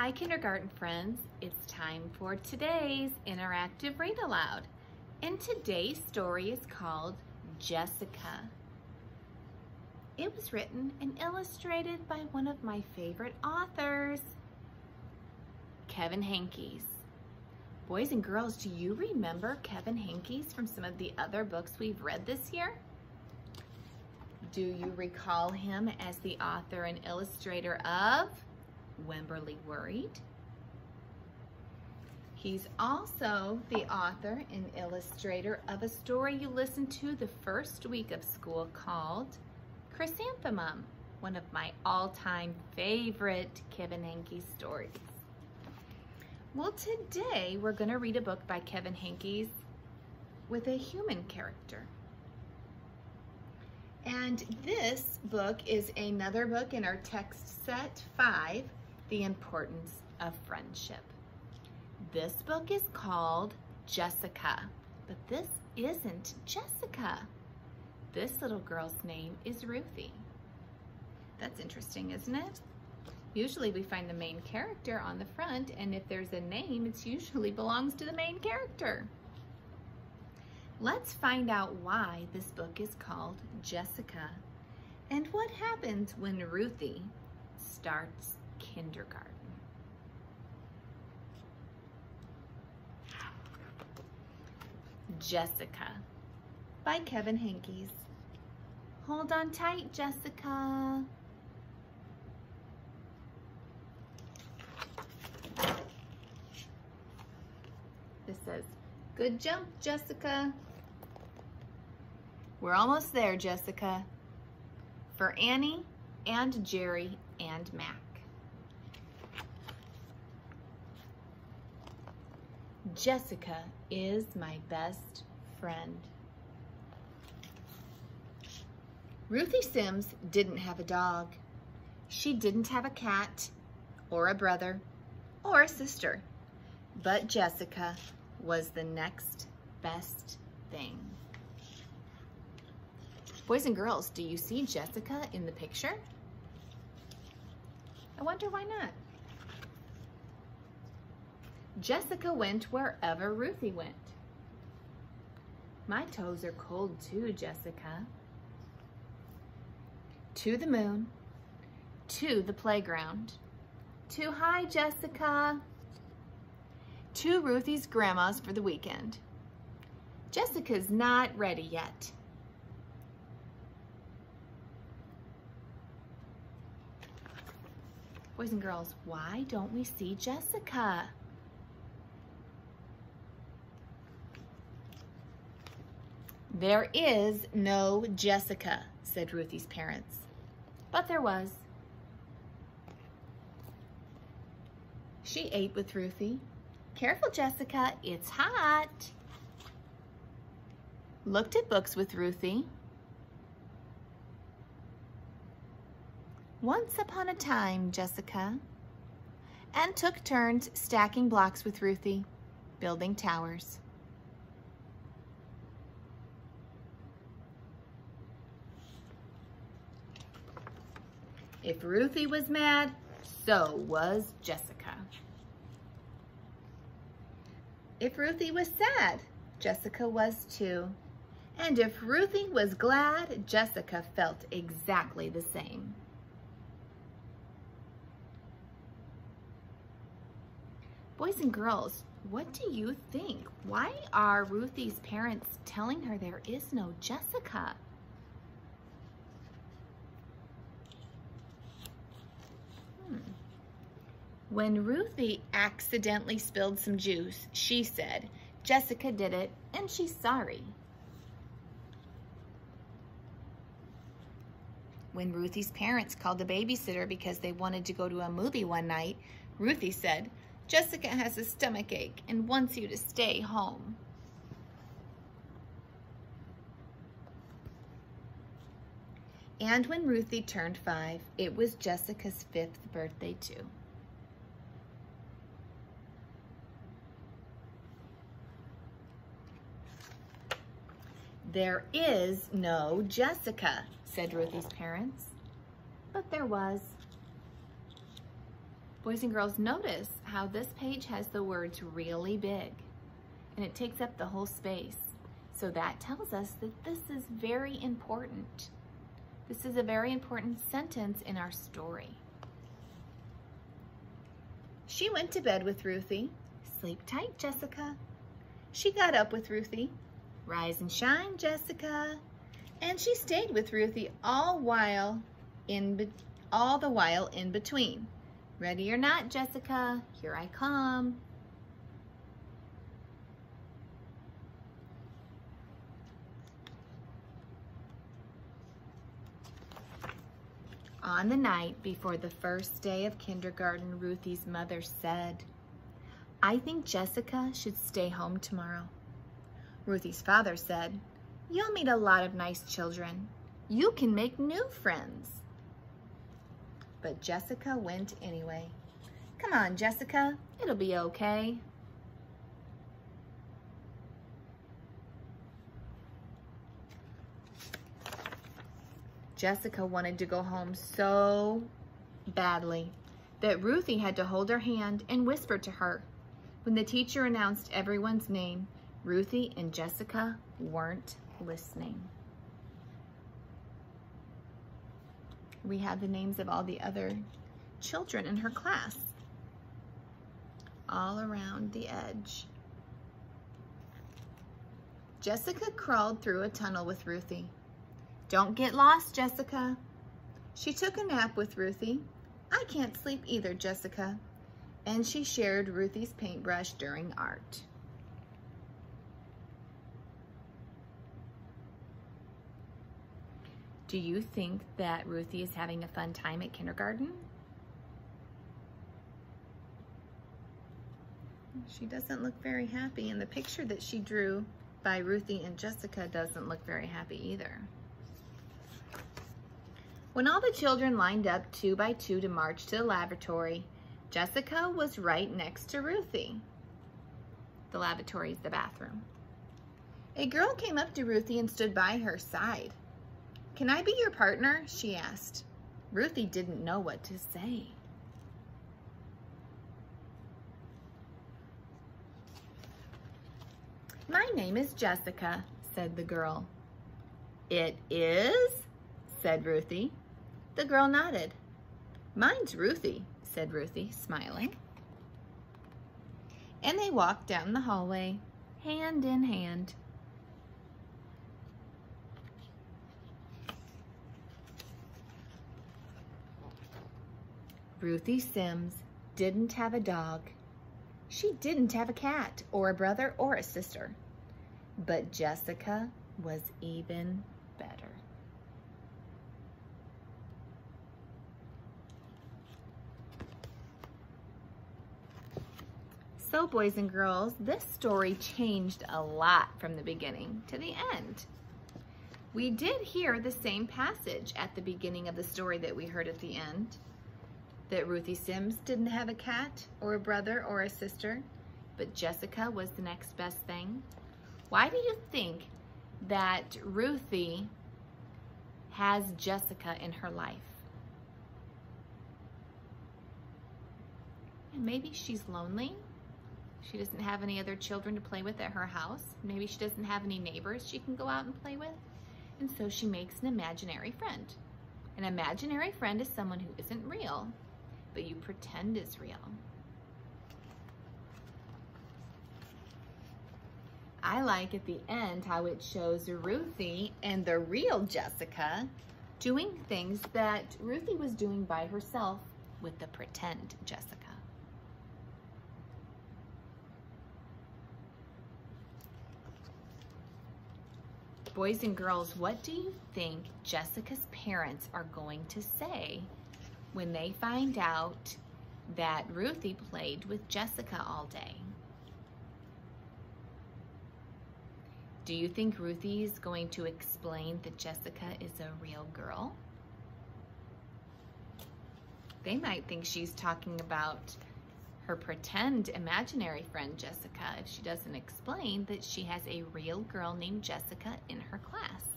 Hi kindergarten friends, it's time for today's interactive read aloud. And today's story is called Jessica. It was written and illustrated by one of my favorite authors, Kevin Henkes. Boys and girls, do you remember Kevin Henkes from some of the other books we've read this year? Do you recall him as the author and illustrator of Wemberly Worried? He's also the author and illustrator of a story you listened to the first week of school called Chrysanthemum, one of my all-time favorite Kevin Henkes stories. Well, today we're going to read a book by Kevin Henkes with a human character. And this book is another book in our text set five, The Importance of Friendship. This book is called Jessica, but this isn't Jessica. This little girl's name is Ruthie. That's interesting, isn't it? Usually we find the main character on the front, and if there's a name, it usually belongs to the main character. Let's find out why this book is called Jessica and what happens when Ruthie starts kindergarten. Jessica by Kevin Henkes. Hold on tight, Jessica. This says, good jump, Jessica. We're almost there, Jessica. For Annie and Jerry and Mac. Jessica is my best friend. Ruthie Sims didn't have a dog. She didn't have a cat or a brother or a sister. But Jessica was the next best thing. Boys and girls, do you see Jessica in the picture? I wonder why not. Jessica went wherever Ruthie went. My toes are cold too, Jessica. To the moon, to the playground, to hi, Jessica, to Ruthie's grandma's for the weekend. Jessica's not ready yet. Boys and girls, why don't we see Jessica? There is no Jessica, said Ruthie's parents. But there was. She ate with Ruthie. Careful, Jessica, it's hot. Looked at books with Ruthie. Once upon a time, Jessica, and took turns stacking blocks with Ruthie, building towers. If Ruthie was mad, so was Jessica. If Ruthie was sad, Jessica was too. And if Ruthie was glad, Jessica felt exactly the same. Boys and girls, what do you think? Why are Ruthie's parents telling her there is no Jessica? When Ruthie accidentally spilled some juice, she said, Jessica did it and she's sorry. When Ruthie's parents called the babysitter because they wanted to go to a movie one night, Ruthie said, Jessica has a stomach ache and wants you to stay home. And when Ruthie turned five, it was Jessica's fifth birthday too. There is no Jessica, said Ruthie's parents. But there was. Boys and girls, notice how this page has the words really big and it takes up the whole space. So that tells us that this is very important. This is a very important sentence in our story. She went to bed with Ruthie. Sleep tight, Jessica. She got up with Ruthie. Rise and shine, Jessica. And she stayed with Ruthie all while in all the while in between. Ready or not, Jessica, here I come. On the night before the first day of kindergarten, Ruthie's mother said, I think Jessica should stay home tomorrow. Ruthie's father said, You'll meet a lot of nice children. You can make new friends. But Jessica went anyway. Come on, Jessica, it'll be okay. Jessica wanted to go home so badly that Ruthie had to hold her hand and whisper to her. When the teacher announced everyone's name, Ruthie and Jessica weren't listening. We have the names of all the other children in her class all around the edge. Jessica crawled through a tunnel with Ruthie. Don't get lost, Jessica. She took a nap with Ruthie. I can't sleep either, Jessica. And she shared Ruthie's paintbrush during art. Do you think that Ruthie is having a fun time at kindergarten? She doesn't look very happy, and the picture that she drew by Ruthie and Jessica doesn't look very happy either. When all the children lined up two by two to march to the lavatory, Jessica was right next to Ruthie. The lavatory is the bathroom. A girl came up to Ruthie and stood by her side. Can I be your partner? she asked. Ruthie didn't know what to say. My name is Jessica, said the girl. It is? said Ruthie. The girl nodded. Mine's Ruthie, said Ruthie, smiling. And they walked down the hallway, hand in hand. Ruthie Sims didn't have a dog. She didn't have a cat or a brother or a sister. But Jessica was even better. So boys and girls, this story changed a lot from the beginning to the end. We did hear the same passage at the beginning of the story that we heard at the end that Ruthie Sims didn't have a cat or a brother or a sister, but Jessica was the next best thing. Why do you think that Ruthie has Jessica in her life? And maybe she's lonely. She doesn't have any other children to play with at her house. Maybe she doesn't have any neighbors she can go out and play with. And so she makes an imaginary friend. An imaginary friend is someone who isn't real, but you pretend is real. I like at the end how it shows Ruthie and the real Jessica doing things that Ruthie was doing by herself with the pretend Jessica. Boys and girls, what do you think Jessica's parents are going to say when they find out that Ruthie played with Jessica all day. Do you think Ruthie is going to explain that Jessica is a real girl? They might think she's talking about her pretend imaginary friend Jessica if she doesn't explain that she has a real girl named Jessica in her class.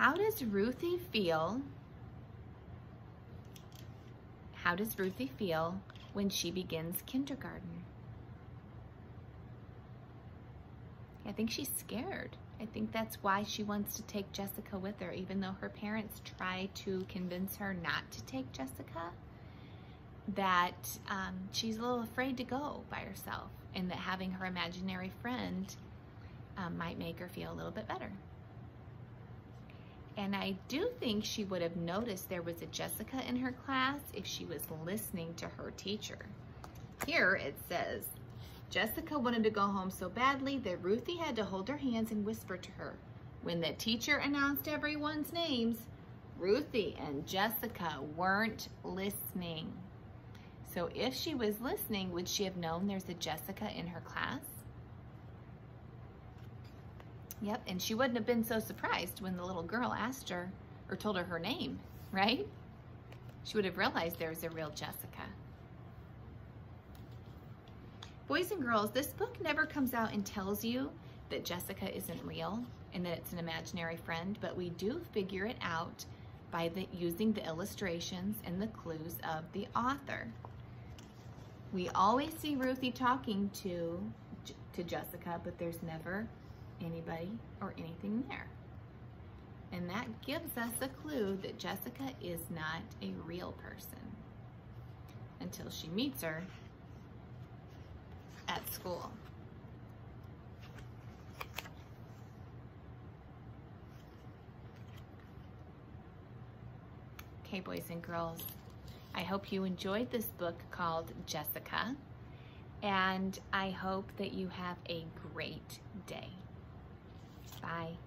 How does Ruthie feel How does Ruthie feel when she begins kindergarten? I think she's scared. I think that's why she wants to take Jessica with her, even though her parents try to convince her not to take Jessica, that um, she's a little afraid to go by herself and that having her imaginary friend um, might make her feel a little bit better. And I do think she would have noticed there was a Jessica in her class if she was listening to her teacher. Here it says, Jessica wanted to go home so badly that Ruthie had to hold her hands and whisper to her. When the teacher announced everyone's names, Ruthie and Jessica weren't listening. So if she was listening, would she have known there's a Jessica in her class? Yep, and she wouldn't have been so surprised when the little girl asked her or told her her name, right? She would have realized there was a real Jessica. Boys and girls, this book never comes out and tells you that Jessica isn't real and that it's an imaginary friend, but we do figure it out by the, using the illustrations and the clues of the author. We always see Ruthie talking to, to Jessica, but there's never anybody or anything there. And that gives us a clue that Jessica is not a real person until she meets her at school. Okay, boys and girls, I hope you enjoyed this book called Jessica, and I hope that you have a great day. Bye.